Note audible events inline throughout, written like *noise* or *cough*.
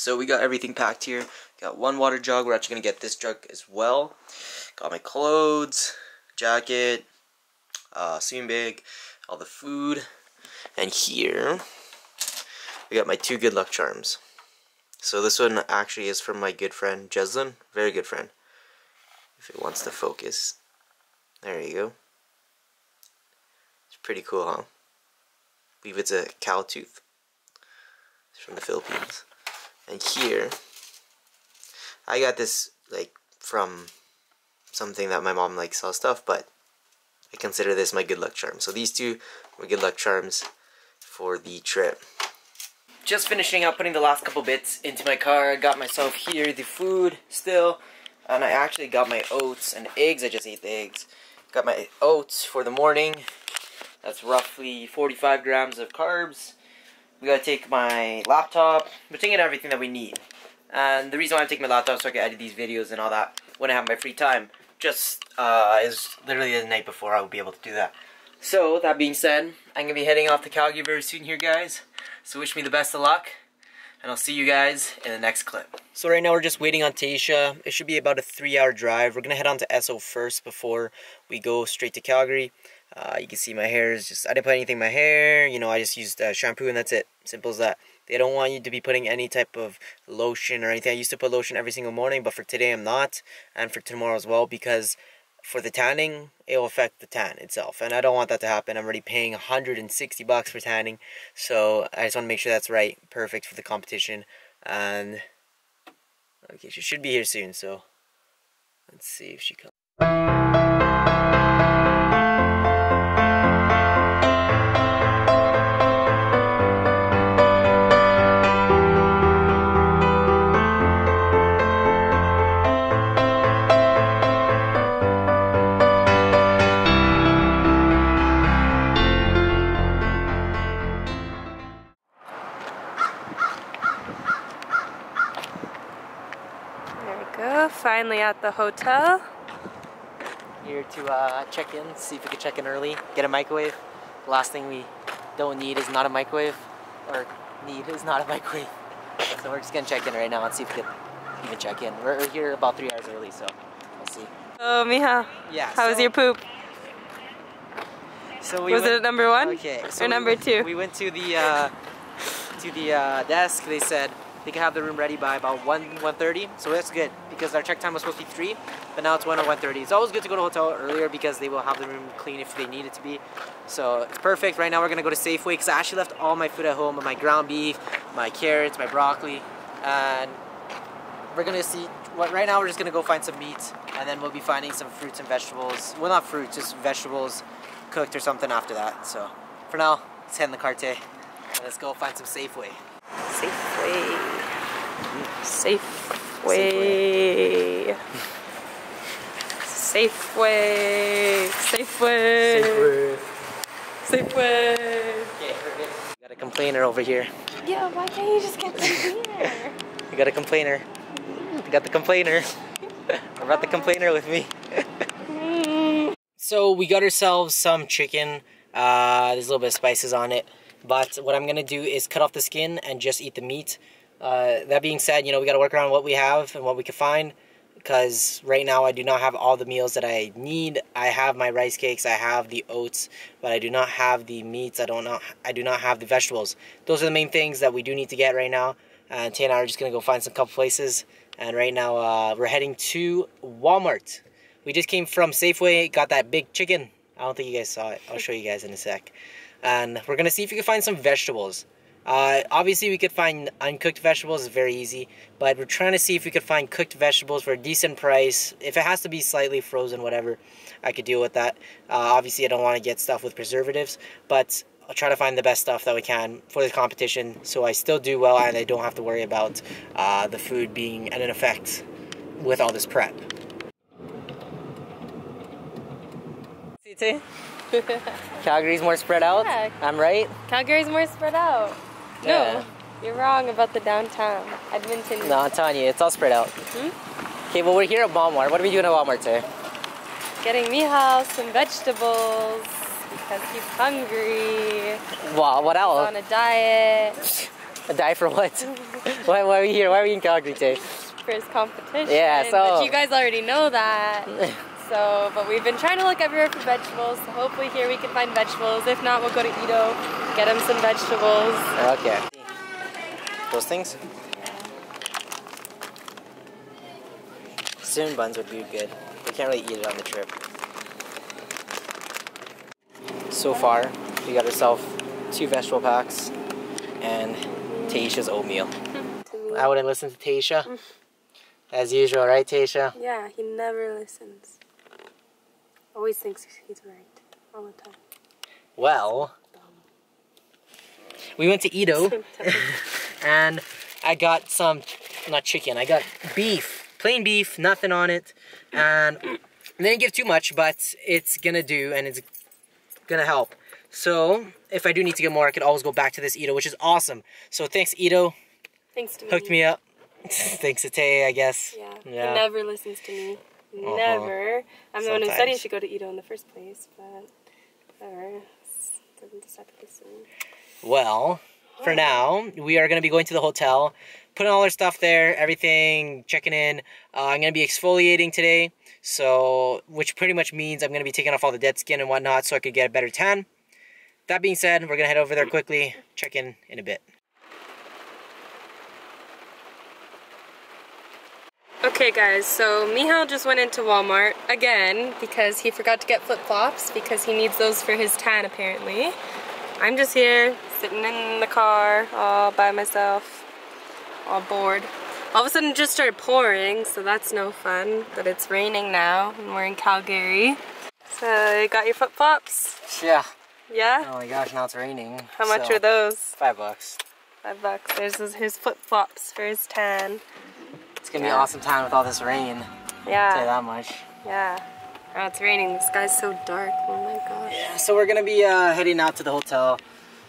So we got everything packed here. Got one water jug. We're actually gonna get this jug as well. Got my clothes, jacket, uh, swimming bag, all the food, and here we got my two good luck charms. So this one actually is from my good friend Jeslyn, very good friend. If it wants to focus, there you go. It's pretty cool, huh? I believe it's a cow tooth. It's from the Philippines. And here, I got this like from something that my mom like sells stuff, but I consider this my good luck charm. So these two were good luck charms for the trip. Just finishing up putting the last couple bits into my car. I got myself here the food still. And I actually got my oats and eggs. I just ate the eggs. Got my oats for the morning. That's roughly 45 grams of carbs. We gotta take my laptop. We're taking everything that we need. And the reason why I'm taking my laptop so I can edit these videos and all that when I have my free time just uh, is literally the night before I will be able to do that. So, that being said, I'm to be heading off to Calgary very soon here, guys. So wish me the best of luck, and I'll see you guys in the next clip. So right now we're just waiting on Taisha. It should be about a three-hour drive. We're to head on to Esso first before we go straight to Calgary. Uh, you can see my hair is just, I didn't put anything in my hair. You know, I just used uh, shampoo and that's it. Simple as that. They don't want you to be putting any type of lotion or anything. I used to put lotion every single morning, but for today I'm not. And for tomorrow as well because for the tanning, it will affect the tan itself. And I don't want that to happen. I'm already paying 160 bucks for tanning. So I just want to make sure that's right. Perfect for the competition. And okay, she should be here soon. So let's see if she comes. At the hotel. Here to uh, check in, see if we can check in early, get a microwave. The last thing we don't need is not a microwave, or need is not a microwave. So we're just gonna check in right now and see if we can even check in. We're, here about three hours early, so we'll see. Oh, Miha, Yeah. how was your poop? So we Was went, it number one Okay. So or number two? We went to the uh, to the uh, desk. They said they can have the room ready by about one 1:30. So that's good because our check time was supposed to be three, but now it's one or 1:30. It's always good to go to a hotel earlier because they will have the room clean if they need it to be. So it's perfect. Right now we're gonna go to Safeway because I actually left all my food at home, my ground beef, my carrots, my broccoli, and we're gonna see. What right now we're just gonna go find some meat, and then we'll be finding some fruits and vegetables. Well, not fruits, just vegetables cooked or something after that. So for now, let's head in the carte and let's go find some Safeway. Safeway. Safeway. Safeway. Safeway. Safeway. Okay, we're good. We got a complainer over here. Yeah, why can't you just get the cleaner? We got a complainer. You got the complainer. I brought the complainer with me. *laughs* So we got ourselves some chicken. Uh, there's a little bit of spices on it. But what I'm gonna do is cut off the skin and just eat the meat. Uh, that being said, you know we gotta work around what we have and what we can find. Because right now I do not have all the meals that I need. I have my rice cakes, I have the oats, but I do not have the meats. I don't know. I do not have the vegetables. Those are the main things that we do need to get right now. And Tay and I are just gonna go find some couple places. And right now uh, we're heading to Walmart. We just came from Safeway, got that big chicken. I don't think you guys saw it. I'll show you guys in a sec. And we're gonna see if we can find some vegetables. Uh, obviously, we could find uncooked vegetables. It's very easy, but we're trying to see if we could find cooked vegetables for a decent price. If it has to be slightly frozen, whatever, I could deal with that. Uh, obviously, I don't want to get stuff with preservatives, but I'll try to find the best stuff that we can for the competition, so I still do well and I don't have to worry about uh, the food being an effect with all this prep. CT? *laughs* Calgary's more spread out. Yeah. I'm right. Calgary's more spread out. Yeah. No, you're wrong about the downtown. Edmonton. No, I'm telling you, it's all spread out. Hmm? Okay, well we're here at Walmart. What are we doing at Walmart today? Getting Michal some vegetables because he's hungry. Wow, what He's else? on a diet. *laughs* a diet for what? *laughs* why, why are we here? Why are we in Calgary today? For his competition. Yeah, so- But you guys already know that. So, but we've been trying to look everywhere for vegetables. So hopefully here we can find vegetables. If not, we'll go to Edo, get him some vegetables. Okay. Those things? Cinnamon buns would be good. We can't really eat it on the trip. So far, we got ourselves two vegetable packs and Taisha's oatmeal. *laughs* I wouldn't listen to Taisha. As usual, right, Taisha? Yeah, he never listens. Always thinks he's right all the time. Well, we went to Edo *laughs* and I got some, not chicken, I got beef, plain beef, nothing on it. And they didn't give too much, but it's gonna do and it's gonna help. So, if I do need to get more, I could always go back to this Edo, which is awesome. So, thanks, Edo. Thanks to me. Hooked me up. *laughs* thanks to Tay, I guess. Yeah. Yeah. He never listens to me. Uh-huh. Never. I'm the one who said Sometimes. should go to Edo in the first place, but whatever. Doesn't decide to listen. Well, for now, we are going to be going to the hotel, putting all our stuff there, everything, checking in. Uh, I'm going to be exfoliating today, so which pretty much means I'm going to be taking off all the dead skin and whatnot so I could get a better tan. That being said, we're going to head over there quickly, check in in a bit. Okay, guys, so Michal just went into Walmart again because he forgot to get flip flops because he needs those for his tan apparently. I'm just here sitting in the car all by myself, all bored. All of a sudden it just started pouring, so that's no fun. But it's raining now and we're in Calgary. So, you got your flip flops? Yeah. Yeah? Oh my gosh, now it's raining. How much so- are those? Five bucks. Five bucks. There's his, his flip flops for his tan. It's going to be an awesome time with all this rain. Yeah. I'll tell you that much. yeah. Oh, it's raining. The sky's so dark. Oh my gosh. So we're gonna be uh, heading out to the hotel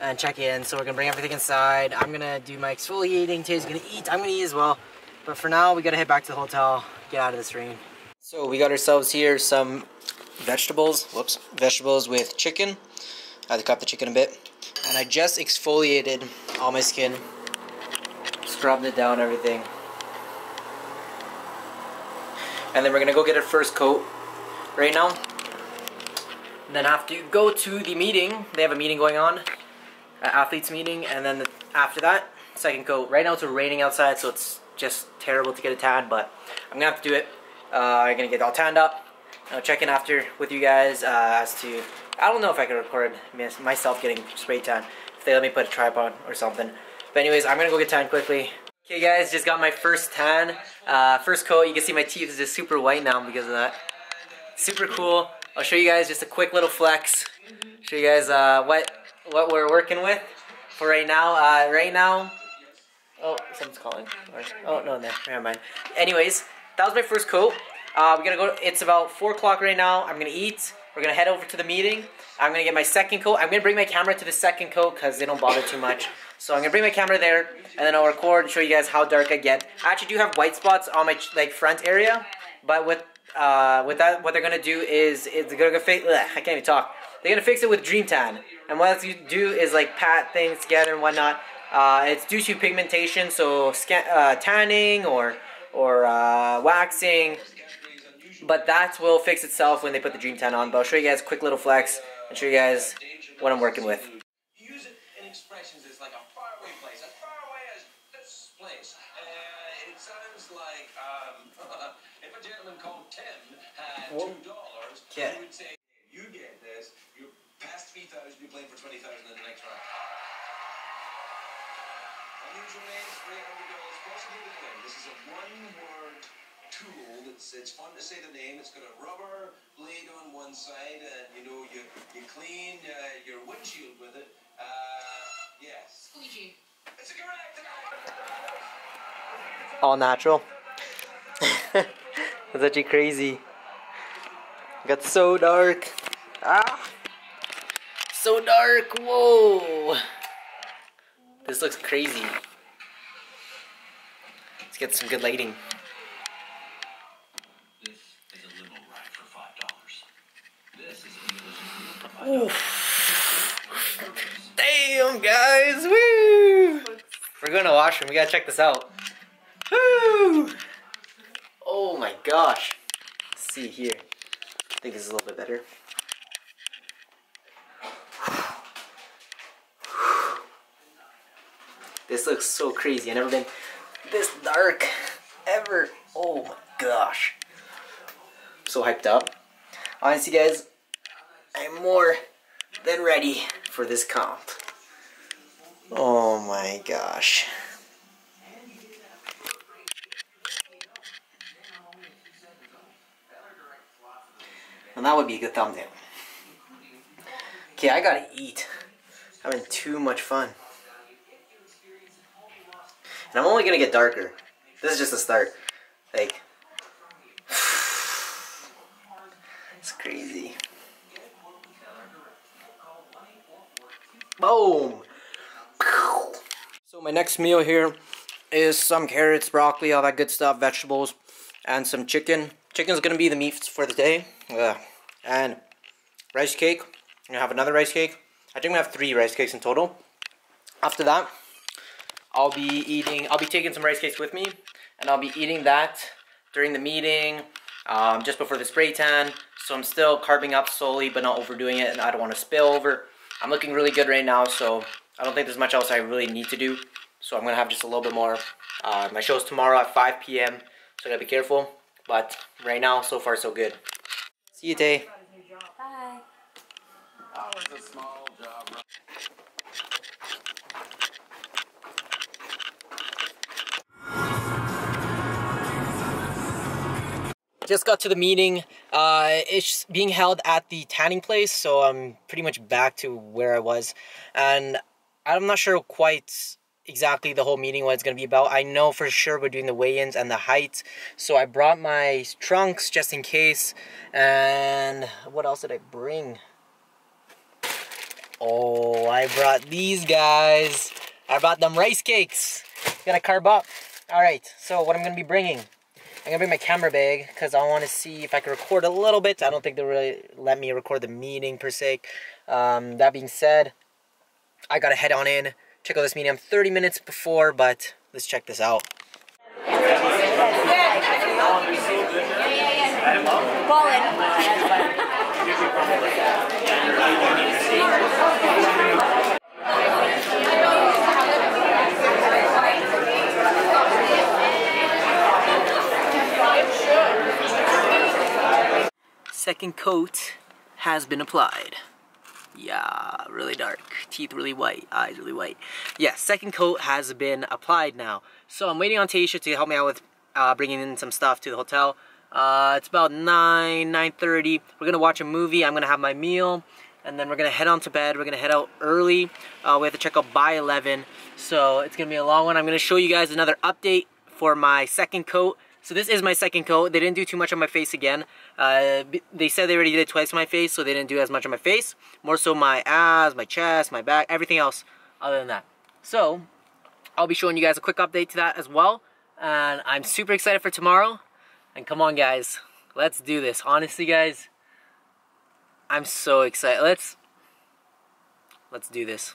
and check in. So we're gonna bring everything inside. I'm gonna do my exfoliating. Tay's gonna eat. I'm gonna eat as well. But for now, we gotta head back to the hotel. Get out of this rain. So we got ourselves here some vegetables. Whoops, vegetables with chicken. I had to cut the chicken a bit, and I just exfoliated all my skin. Scrubbed it down, everything. And then we're gonna go get our first coat right now. And then after you go to the meeting, they have a meeting going on, athletes meeting, and then the, after that, second coat. Right now it's raining outside, so it's just terrible to get a tan, but I'm gonna have to do it. Uh, I'm gonna get all tanned up. I'll check in after with you guys uh, as to I don't know if I can record myself getting spray tan if they let me put a tripod or something. But anyways, I'm gonna go get tan quickly. Okay, guys, just got my first tan, uh, first coat. You can see my teeth is just super white now because of that super cool. I'll show you guys just a quick little flex. Show you guys uh, what what we're working with for right now. Uh, right now, oh, someone's calling. Oh no, no, never mind. Anyways, that was my first coat. Uh, we're gonna go. It's about four o'clock right now. I'm gonna eat. We're gonna head over to the meeting. I'm gonna get my second coat. I'm gonna bring my camera to the second coat because they don't bother too much. So I'm gonna bring my camera there, and then I'll record and show you guys how dark I get. I actually do have white spots on my like front area, but with uh, with that, what they're gonna do is it's gonna fix. I can't even talk. They're gonna fix it with Dream Tan, and what you do is like pat things together and whatnot. Uh, it's due to pigmentation, so uh, tanning or or uh, waxing. But that will fix itself when they put the Dream Tan on. But I'll show you guys quick little flex and show you guys what I'm working with. Whoa. two dollars, Yeah. he would say, "You get this. You're past three thousand. You're playing for twenty thousand in the next round." Unusual names, three hundred dollars, possibly to win. This is a one-word tool. That's it's fun to say the name. It's got a rubber blade on one side, and you know you you clean uh, your windshield with it. Uh, yes. Squeegee. It's a correct. all natural. *laughs* That's actually crazy. Got so dark. Ah! So dark. Whoa! This looks crazy. Let's get some good lighting. Dollars. Damn, guys! Woo! We're going to washroom. We gotta check this out. Woo! Oh my gosh. Let's see here. I think this is a little bit better. *sighs* This looks so crazy. I've never been this dark ever. Oh my gosh. I'm so hyped up. Honestly, guys, I'm more than ready for this comp. Oh my gosh. And that would be a good thumbnail. Okay, I gotta eat. Having too much fun. And I'm only gonna get darker. This is just the start. Like, *sighs* it's crazy. Boom! So my next meal here is some carrots, broccoli, all that good stuff, vegetables, and some chicken. Chicken's gonna be the meat for the day. Ugh. And rice cake. I'm gonna have another rice cake. I think we have three rice cakes in total. After that, I'll be eating, I'll be taking some rice cakes with me, and I'll be eating that during the meeting, um, just before the spray tan. So I'm still carving up slowly, but not overdoing it, and I don't want to spill over. I'm looking really good right now, so I don't think there's much else I really need to do. So I'm gonna have just a little bit more. Uh, my show's tomorrow at 5 p.m., so I gotta be careful. But right now, so far so good. See you, Tay. Bye. Just got to the meeting. Uh, it's being held at the tanning place, so I'm pretty much back to where I was. And I'm not sure quite exactly the whole meeting what it's going to be about. I know for sure we're doing the weigh-ins and the heights, So I brought my trunks just in case. And what else did I bring? Oh, I brought these guys. I brought them rice cakes. Gotta carb up. Alright, so what I'm going to be bringing. I'm gonna bring my camera bag because I want to see if I can record a little bit. I don't think they'll really let me record the meeting per se. Um, that being said, I gotta head on in, check out this. I'm 30 minutes before, but let's check this out. Second coat has been applied. Yeah, really dark. Teeth really white. Eyes really white. Yeah, second coat has been applied now. So I'm waiting on Taisha to help me out with uh, bringing in some stuff to the hotel. Uh, it's about 9, 9.30. We're going to watch a movie. I'm going to have my meal. And then we're going to head on to bed. We're going to head out early. Uh, we have to check out by 11. So it's going to be a long one. I'm going to show you guys another update for my second coat. So this is my second coat. They didn't do too much on my face again. Uh, they said they already did it twice on my face, so they didn't do as much on my face. More so my ass, my chest, my back, everything else other than that. So I'll be showing you guys a quick update to that as well. And I'm super excited for tomorrow. And come on, guys. Let's do this. Honestly, guys, I'm so excited. Let's let's do this.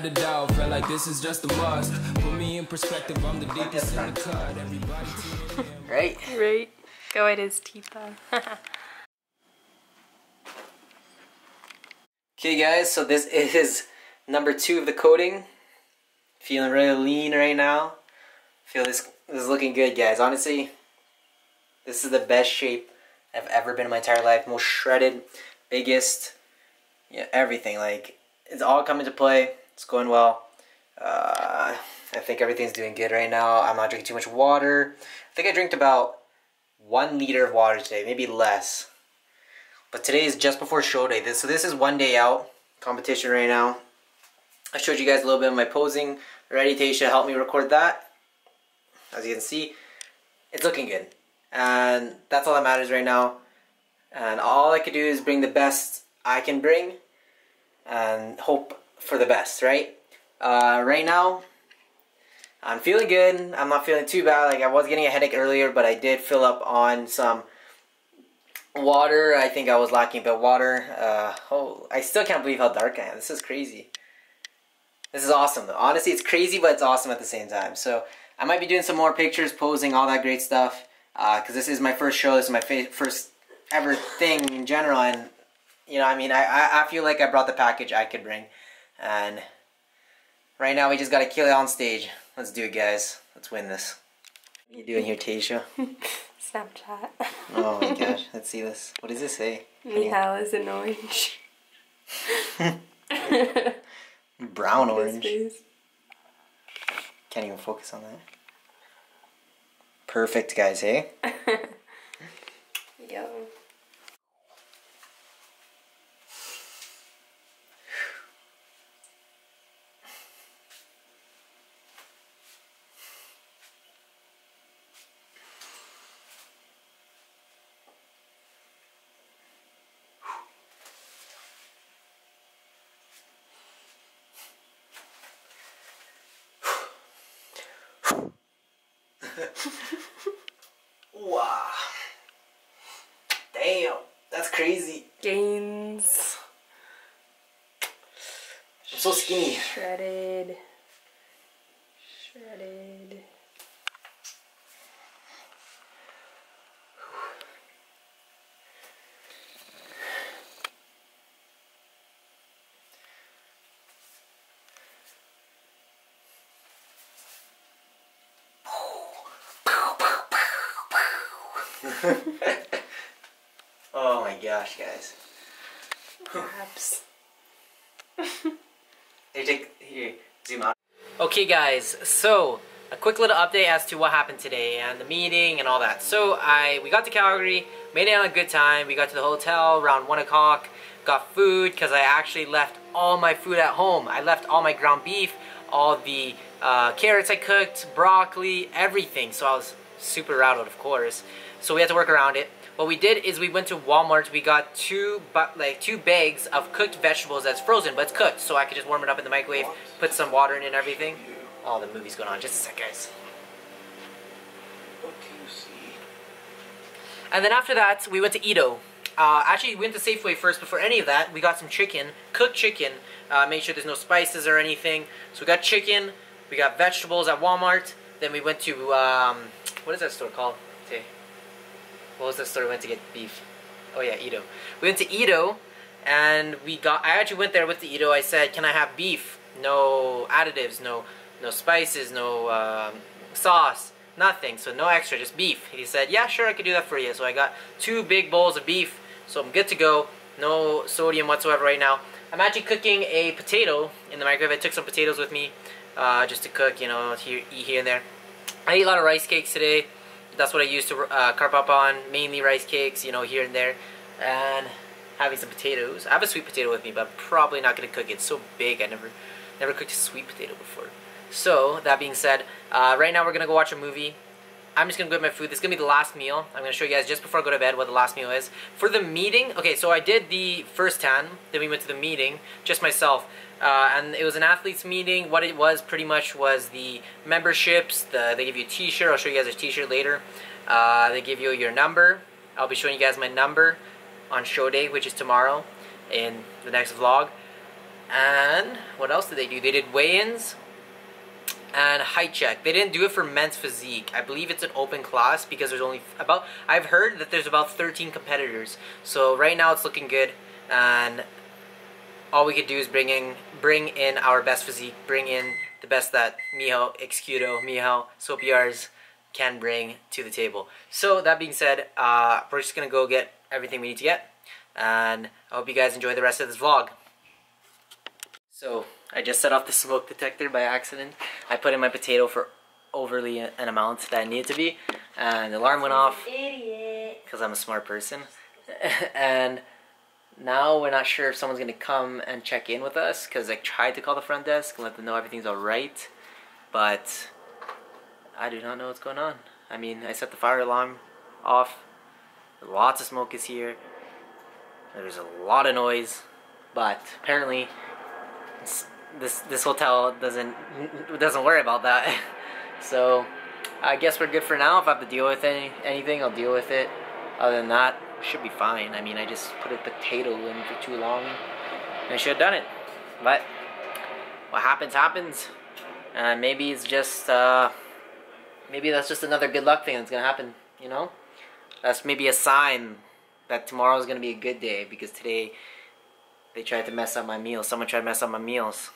This is just a must. Put me in perspective, I'm the deepest in the cut. Everybody. *laughs* Right? Right. Go at his teeth though. *laughs* Okay guys, so this is number two of the coating. Feeling really lean right now. Feel this, this is looking good guys. Honestly, this is the best shape I've ever been in my entire life. Most shredded, biggest, yeah, everything. Like, it's all coming to play. It's going well. Uh, I think everything's doing good right now. I'm not drinking too much water. I think I drank about one liter of water today, maybe less. But today is just before show day. This, so this is one day out competition right now. I showed you guys a little bit of my posing. Ready, Tasha helped me record that. As you can see, it's looking good. And that's all that matters right now. And all I could do is bring the best I can bring and hope for the best, right? Uh, right now, I'm feeling good. I'm not feeling too bad. Like I was getting a headache earlier, but I did fill up on some water. I think I was lacking a bit of water. Uh, oh, I still can't believe how dark I am. This is crazy. This is awesome though. Honestly, it's crazy, but it's awesome at the same time. So I might be doing some more pictures, posing, all that great stuff. Because uh, this is my first show. This is my first ever thing in general. And, you know, I mean, I, I feel like I brought the package I could bring. And right now we just got to kill it on stage. Let's do it, guys. Let's win this. What are you doing here, Tasha? *laughs* Snapchat. oh my *laughs* gosh, let's see this. What does this say? Michal is an orange. *laughs* Brown orange. Can't even focus on that. Perfect, guys, hey? Eh? *laughs* wow. Damn, that's crazy. Gains. I'm so skinny. Shredded. Shredded. oh my gosh, guys. Perhaps. *laughs* Here, take, here, zoom out. Okay, guys, so a quick little update as to what happened today and the meeting and all that. So I we got to Calgary, made it on a good time. We got to the hotel around 1 o'clock, got food because I actually left all my food at home. I left all my ground beef, all the uh, carrots I cooked, broccoli, everything. So I was super rattled, of course. So we had to work around it. What we did is we went to Walmart. We got two, like two bags of cooked vegetables that's frozen, but it's cooked, so I could just warm it up in the microwave, put some water in it and everything. Oh, the movie's going on. Just a sec, guys. What can you see? And then after that, we went to Edo. Uh, actually, we went to Safeway first. Before any of that, we got some chicken, cooked chicken. Uh, made sure there's no spices or anything. So we got chicken. We got vegetables at Walmart. Then we went to um, what is that store called? What was the store we went to get beef? Oh yeah, Edo. We went to Edo, and we got. I actually went there with the Edo. I said, "Can I have beef? No additives, no, no spices, no um, sauce, nothing. So no extra, just beef." He said, "Yeah, sure, I could do that for you." So I got two big bowls of beef. So I'm good to go. No sodium whatsoever right now. I'm actually cooking a potato in the microwave. I took some potatoes with me, uh, just to cook, you know, here, eat here and there. I ate a lot of rice cakes today. That's what I used to uh, carb up on, mainly rice cakes, you know, here and there. And having some potatoes. I have a sweet potato with me, but I'm probably not going to cook it. It's so big, I never never cooked a sweet potato before. So, that being said, uh, right now we're going to go watch a movie. I'm just going to go get my food. This is to be the last meal. I'm to show you guys just before I go to bed what the last meal is. For the meeting, okay, so I did the first 10, then we went to the meeting, just myself. Uh, and it was an athletes meeting. What it was pretty much was the memberships. The, they give you a t-shirt. I'll show you guys a t-shirt later. Uh, they give you your number. I'll be showing you guys my number on show day, which is tomorrow in the next vlog. And what else did they do? They did weigh-ins. And height check. They didn't do it for men's physique. I believe it's an open class because there's only about. I've heard that there's about 13 competitors. So right now it's looking good, and all we could do is bring in bring in our best physique, bring in the best that Michal, Excuto, Michal, Sopiarz can bring to the table. So that being said, uh, we're just gonna go get everything we need to get, and I hope you guys enjoy the rest of this vlog. So I just set off the smoke detector by accident. I put in my potato for overly an amount that it needed to be, and the alarm went off Idiot. because I'm a smart person. *laughs* and now we're not sure if someone's gonna come and check in with us because I tried to call the front desk and let them know everything's all right, but I do not know what's going on. I mean, I set the fire alarm off. Lots of smoke is here. There's a lot of noise, but apparently this this hotel doesn't doesn't worry about that. *laughs* so I guess we're good for now. If I have to deal with any anything, I'll deal with it. Other than that, should be fine. I mean, I just put a potato in for too long, I should have done it. But what happens happens, and maybe it's just uh, maybe that's just another good luck thing that's gonna happen. You know, that's maybe a sign that tomorrow is gonna be a good day because today they tried to mess up my meals. Someone tried to mess up my meals.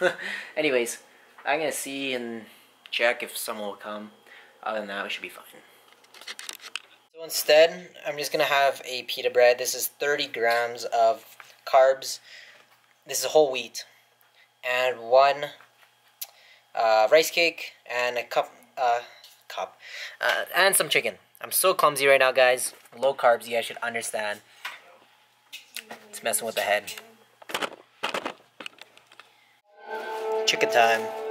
*laughs* Anyways, I'm gonna see and check if someone will come. Other than that, we should be fine. So instead, I'm just gonna have a pita bread. This is 30 grams of carbs. This is whole wheat, and one uh, rice cake and a cup, uh, cup, uh, and some chicken. I'm so clumsy right now, guys. Low carbs, you guys should understand. It's messing with the head. Chicken time.